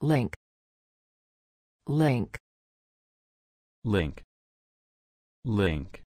link. Link. Link. Link.